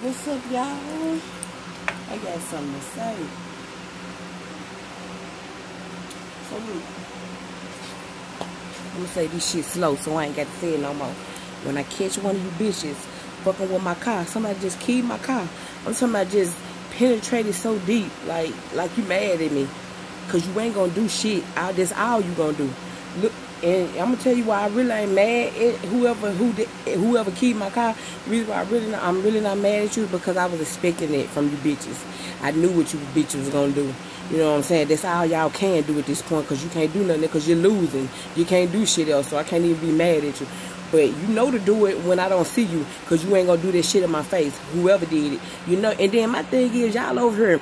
What's up, y'all? I got something to say. So I'm gonna say this shit slow, so I ain't got to say it no more. When I catch one of you bitches fucking with my car, somebody just keyed my car. I'm about just penetrated so deep, like like you mad at me, cause you ain't gonna do shit. I, that's all you gonna do. Look, and I'm gonna tell you why I really ain't mad at whoever who did, whoever keyed my car. Reason why I really not, I'm really not mad at you because I was expecting it from you bitches. I knew what you bitches was gonna do. You know what I'm saying? That's all y'all can do at this point because you can't do nothing because you're losing. You can't do shit else, so I can't even be mad at you. But you know to do it when I don't see you because you ain't gonna do this shit in my face. Whoever did it, you know. And then my thing is, y'all over here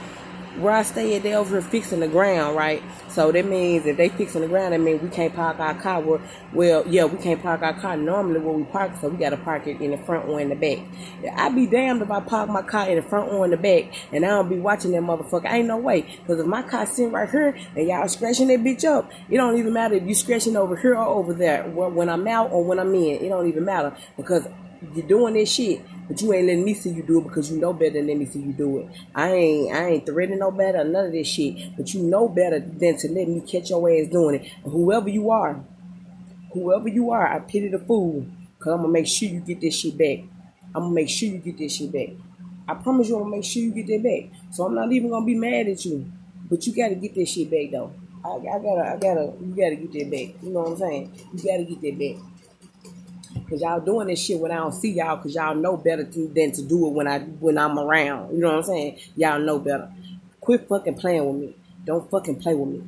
where I stay at, they over here fixing the ground, right? So that means if they fixing the ground, that means we can't park our car. Where, well, yeah, we can't park our car normally where we park, so we got to park it in the front or in the back. I'd be damned if I park my car in the front or in the back, and I don't be watching that motherfucker. Ain't no way, because if my car sitting right here and y'all scratching that bitch up, it don't even matter if you scratching over here or over there. When I'm out or when I'm in, it don't even matter because you're doing this shit, but you ain't letting me see you do it because you know better than let me see you do it. I ain't I ain't threatening no better, none of this shit. But you know better than to let me catch your ass doing it. And whoever you are, whoever you are, I pity the fool. Cause I'm gonna make sure you get this shit back. I'm gonna make sure you get this shit back. I promise you I'm gonna make sure you get that back. So I'm not even gonna be mad at you. But you gotta get this shit back though. I, I gotta I gotta you gotta get that back. You know what I'm saying? You gotta get that back. Cause y'all doing this shit when I don't see y'all, cause y'all know better to, than to do it when I when I'm around. You know what I'm saying? Y'all know better. Quit fucking playing with me. Don't fucking play with me.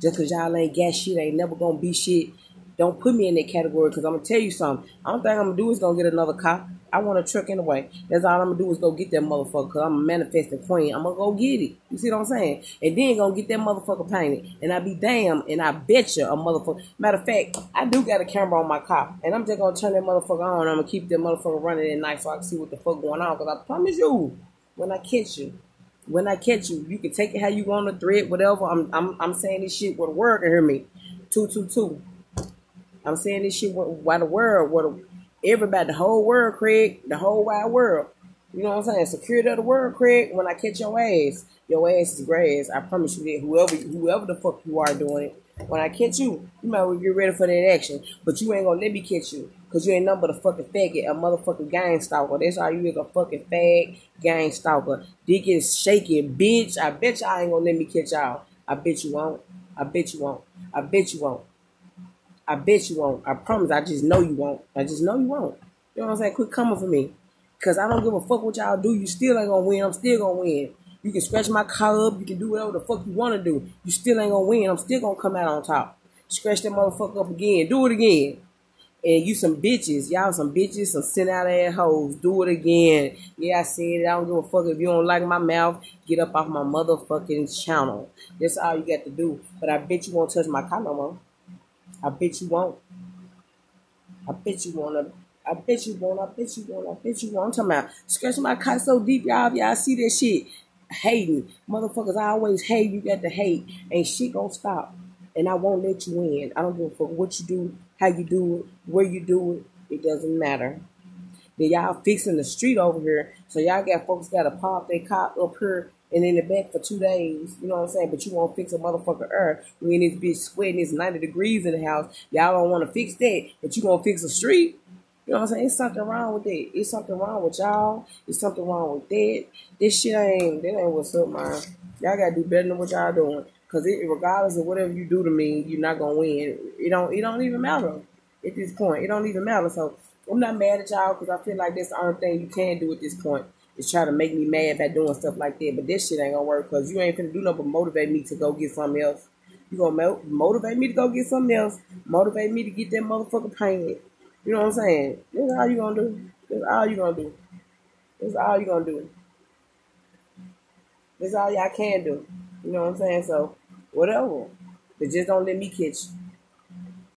Just cause y'all ain't gas shit, ain't never gonna be shit. Don't put me in that category, cause I'm gonna tell you something. I don't think I'm gonna do is gonna get another cop. I want a truck anyway. That's all I'm gonna do is go get that motherfucker. Cause I'm a manifesting queen. I'm gonna go get it. You see what I'm saying? And then gonna get that motherfucker painted. And I be damn. And I bet you a motherfucker. Matter of fact, I do got a camera on my car. And I'm just gonna turn that motherfucker on. I'm gonna keep that motherfucker running at night so I can see what the fuck going on. Cause I promise you, when I catch you, when I catch you, you can take it how you want to thread, whatever. I'm I'm I'm saying this shit a word to hear me. Two two two. I'm saying this shit why the world, what everybody, the whole world, Craig, the whole wide world. You know what I'm saying? Security of the world, Craig. When I catch your ass, your ass is grass. I promise you that. Whoever, whoever the fuck you are doing it, when I catch you, you might well get ready for that action. But you ain't gonna let me catch you, cause you ain't nothing but a fucking faggot, a motherfucking gang stalker. That's all you is, a fucking fag gang stalker. Dick is shaking, bitch. I bet y'all ain't gonna let me catch y'all. I bet you won't. I bet you won't. I bet you won't. I bet you won't. I promise. I just know you won't. I just know you won't. You know what I'm saying? Quit coming for me. Cause I don't give a fuck what y'all do. You still ain't gonna win. I'm still gonna win. You can scratch my up. You can do whatever the fuck you wanna do. You still ain't gonna win. I'm still gonna come out on top. Scratch that motherfucker up again. Do it again. And you some bitches. Y'all some bitches, some sent out assholes. Do it again. Yeah, I said it. I don't give a fuck if you don't like my mouth. Get up off my motherfucking channel. That's all you got to do. But I bet you won't touch my car no more. I bet you won't. I bet you won't. I bet you won't. I bet you won't. I bet you won't. I'm talking about scratching my car so deep, y'all. Y'all see that shit. Hating. Motherfuckers I always hate. You got to hate. Ain't shit gonna stop. And I won't let you in. I don't give a fuck what you do, how you do it, where you do it. It doesn't matter. Then y'all fixing the street over here. So y'all got folks got to pop their cop up here and in the back for two days. You know what I'm saying? But you won't fix a motherfucker earth when this bitch sweating, it's 90 degrees in the house. Y'all don't want to fix that, but you gonna fix a street. You know what I'm saying? It's something wrong with that. It's something wrong with y'all. It's something wrong with that. This shit ain't, that ain't what's up, man. Y'all gotta do better than what y'all doing. Cause it, regardless of whatever you do to me, you're not gonna win. It don't, it don't even matter at this point. It don't even matter. So I'm not mad at y'all because I feel like that's the only thing you can do at this point is try to make me mad by doing stuff like that. But this shit ain't gonna work because you ain't finna do nothing but motivate me to go get something else. You gonna motivate me to go get something else. Motivate me to get that motherfucker painted. You know what I'm saying? That's all you gonna do. That's all you gonna do. That's all you gonna do. That's all y'all can do. You know what I'm saying? So, whatever. But just don't let me catch